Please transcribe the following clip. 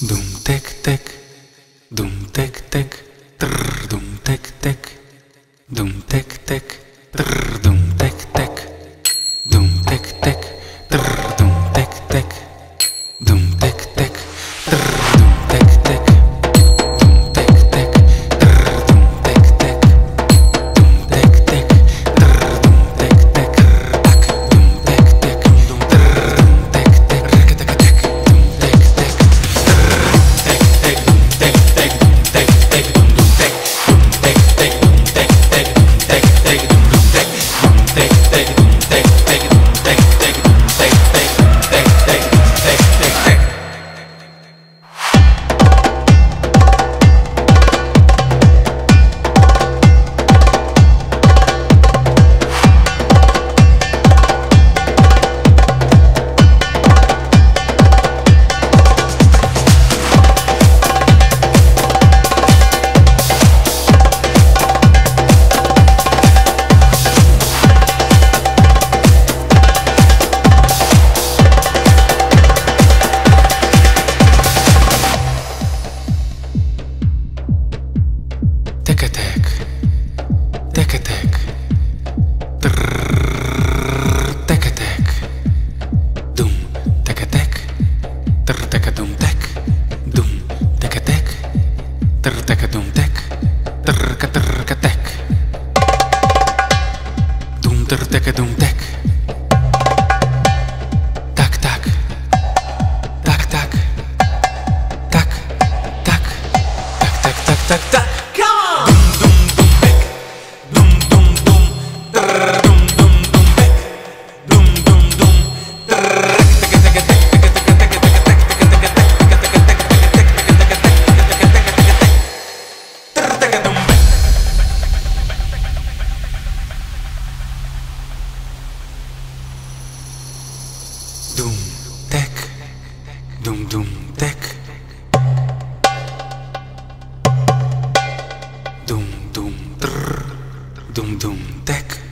Dum tec Târtecădumtec, târcă târcă tec Dum târtecădumtec dum dum tek. dum dum drr dum dum tek.